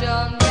done